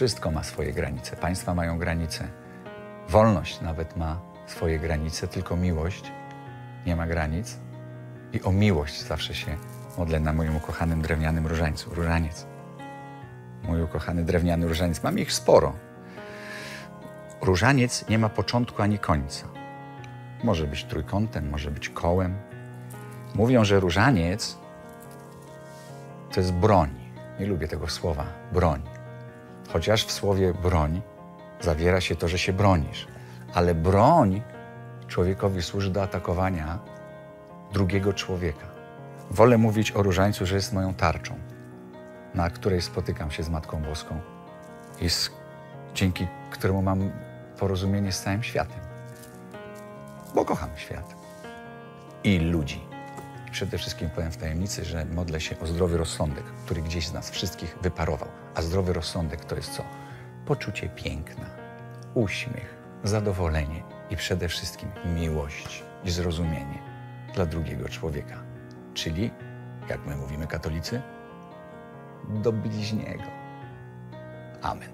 Wszystko ma swoje granice. Państwa mają granice. Wolność nawet ma swoje granice, tylko miłość nie ma granic. I o miłość zawsze się modlę na moim ukochanym drewnianym różańcu. Różaniec. Mój ukochany drewniany różaniec. Mam ich sporo. Różaniec nie ma początku ani końca. Może być trójkątem, może być kołem. Mówią, że różaniec to jest broń. Nie lubię tego słowa broń. Chociaż w słowie broń zawiera się to, że się bronisz. Ale broń człowiekowi służy do atakowania drugiego człowieka. Wolę mówić o różańcu, że jest moją tarczą, na której spotykam się z Matką Boską i z, dzięki któremu mam porozumienie z całym światem. Bo kocham świat i ludzi. Przede wszystkim powiem w tajemnicy, że modlę się o zdrowy rozsądek, który gdzieś z nas wszystkich wyparował. A zdrowy rozsądek to jest co? Poczucie piękna, uśmiech, zadowolenie i przede wszystkim miłość i zrozumienie dla drugiego człowieka. Czyli, jak my mówimy katolicy, do bliźniego. Amen.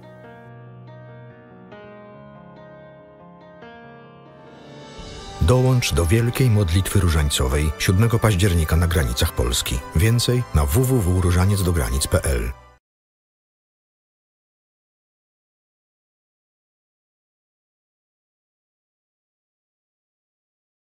Dołącz do wielkiej modlitwy różańcowej 7 października na granicach Polski. Więcej na www.różaniecdogranic.pl